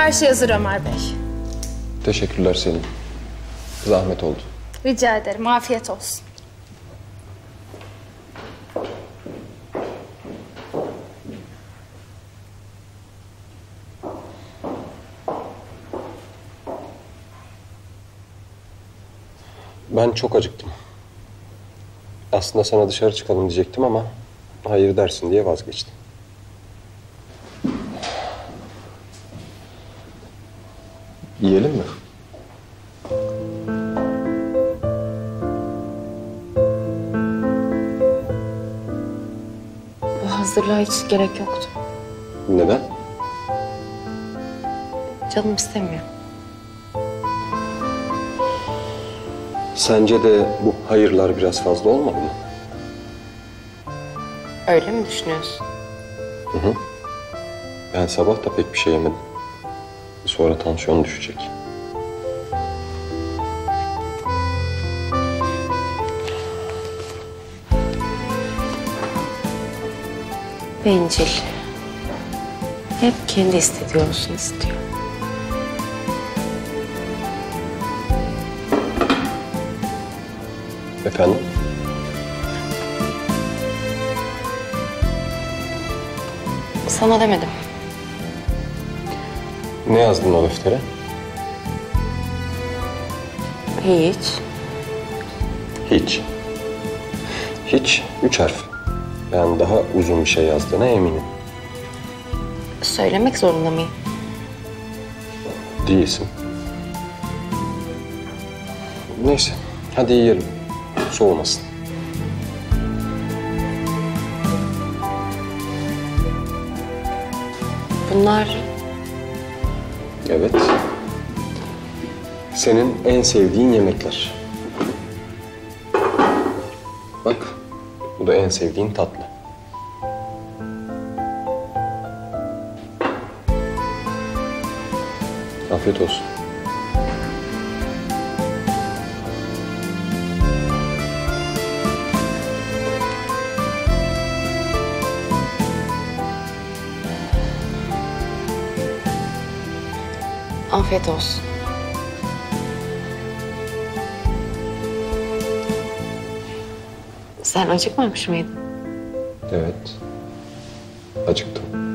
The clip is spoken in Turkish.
Her şey hazır Ömer Bey. Teşekkürler Selin. Zahmet oldu. Rica ederim. Afiyet olsun. Ben çok acıktım. Aslında sana dışarı çıkalım diyecektim ama hayır dersin diye vazgeçtim. Yiyelim mi? Bu hazırlığa hiç gerek yoktu. Neden? Canım istemiyor. Sence de bu hayırlar biraz fazla olmadı mı? Öyle mi düşünüyorsun? Ben sabah da pek bir şey yemedim. Sonra tansiyon düşecek. Bencil. Hep kendi istediği olsun istiyor. Efendim? Sana demedim. Ne yazdın o deftere? Hiç. Hiç. Hiç. Üç harf. Ben daha uzun bir şey yazdığına eminim. Söylemek zorunda mıyım? Değilsin. Neyse. Hadi yiyelim. Soğumasın. Bunlar Evet. Senin en sevdiğin yemekler. Bak, bu da en sevdiğin tatlı. Afiyet olsun. Afiyet olsun. Sen acıkmamış mıydın? Evet. Acıktım.